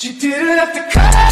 She didn't have to cry.